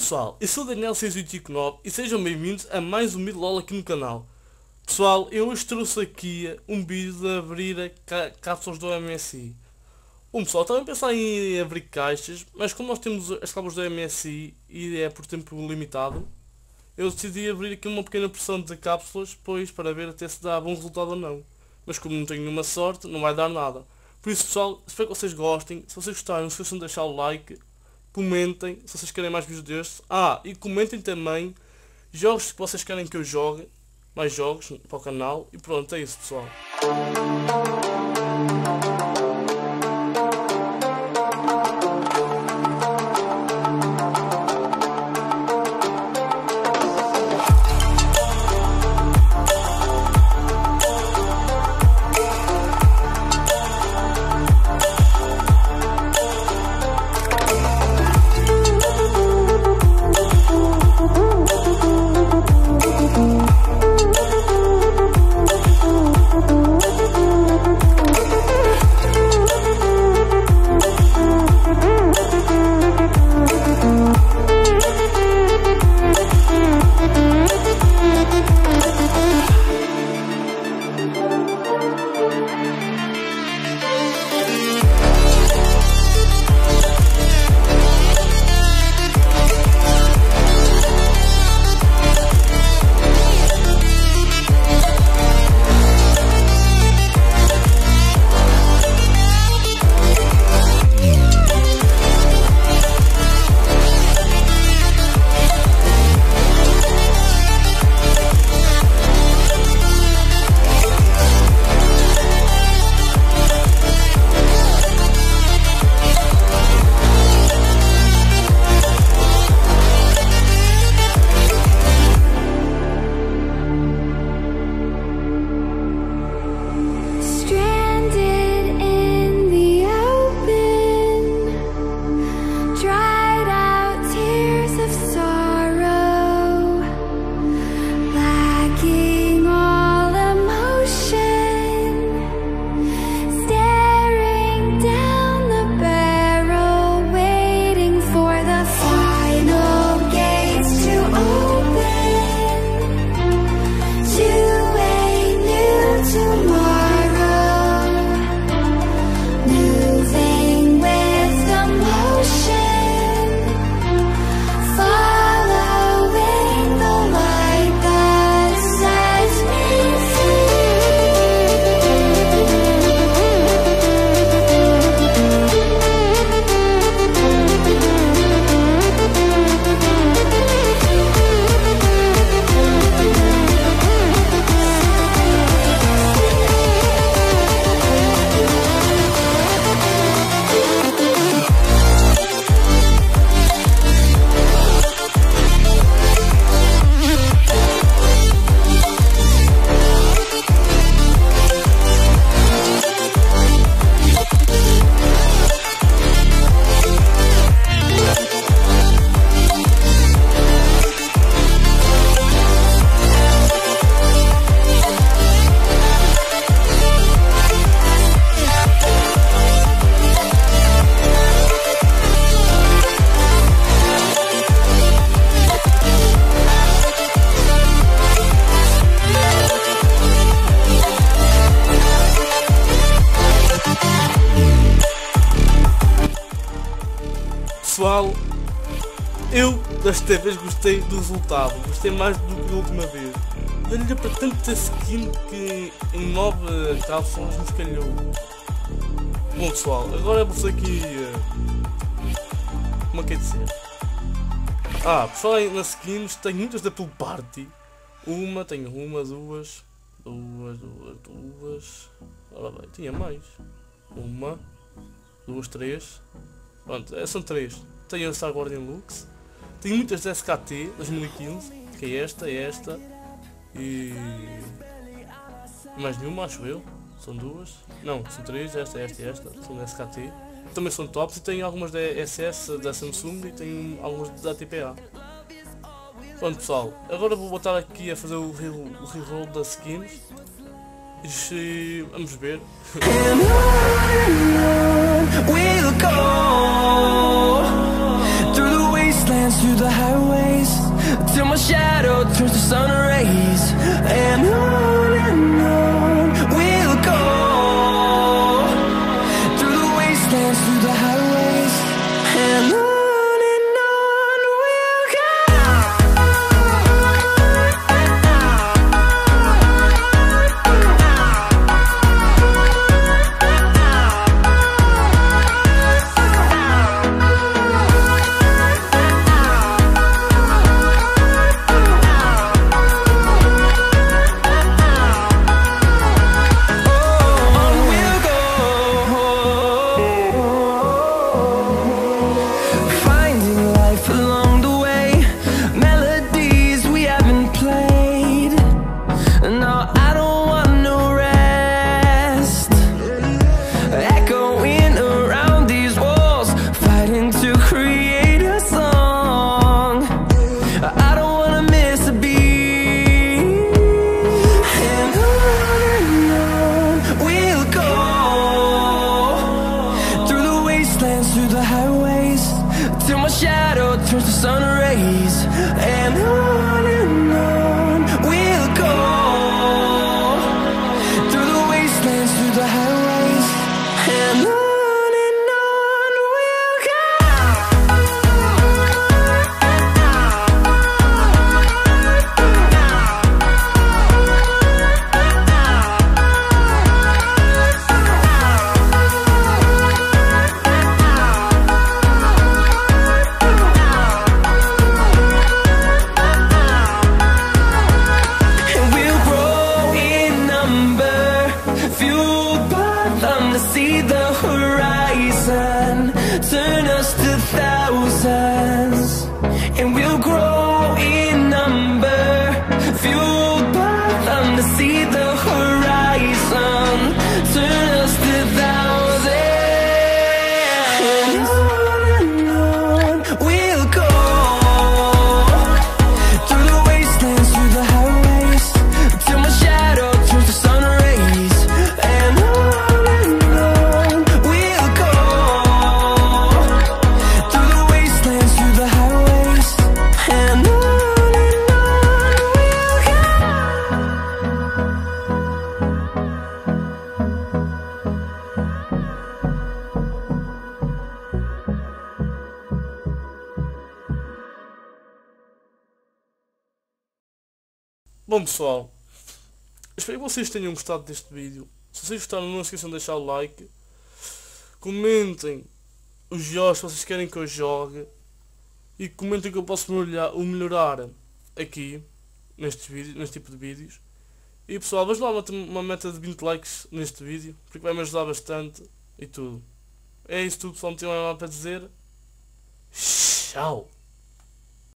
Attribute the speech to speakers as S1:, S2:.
S1: pessoal, eu sou o Daniel689 e sejam bem-vindos a mais um vídeo aqui no canal. Pessoal, eu hoje trouxe aqui um vídeo de abrir cápsulas do MSI. Um pessoal, estava a pensar em abrir caixas, mas como nós temos as cápsulas do MSI e é por tempo limitado, eu decidi abrir aqui uma pequena porção de cápsulas, pois para ver até se dá bom resultado ou não. Mas como não tenho nenhuma sorte, não vai dar nada. Por isso pessoal, espero que vocês gostem. Se vocês gostarem, não se esqueçam de deixar o like comentem se vocês querem mais vídeos destes. Ah, e comentem também jogos que vocês querem que eu jogue, mais jogos para o canal. E pronto, é isso pessoal. Pessoal, eu desta vez gostei do resultado, gostei mais do que da última vez. Olha para tanta skin que em 9 cápsulas nos calhou. Bom pessoal, agora vou aqui. Como é que é de ser? Ah, pessoal, nas skins tenho muitas da Pool Party. Uma, tenho uma, duas, duas, duas, duas. Ora bem, tinha mais. Uma, duas, três. Pronto, é, são três. Tenho a Star Guardian Lux. Tenho muitas da SKT 2015, que é esta, é esta. E. Mais nenhuma, acho eu. São duas. Não, são três, esta, esta e esta. São da SKT. Também são tops e tenho algumas da SS da Samsung e tenho algumas da TPA. Pronto pessoal, agora vou voltar aqui a fazer o reroll das skins. E vamos ver.
S2: through the highways till my shadow turns to sun rays and I... sun Turn us to thousands.
S1: Bom pessoal, espero que vocês tenham gostado deste vídeo. Se vocês gostaram não esqueçam de deixar o like. Comentem os jogos que vocês querem que eu jogue. E comentem que eu posso melhorar, melhorar aqui, neste, vídeo, neste tipo de vídeos. E pessoal, vamos lá uma meta de 20 likes neste vídeo, porque vai me ajudar bastante e tudo. É isso tudo pessoal, não tenho mais nada para dizer. Tchau!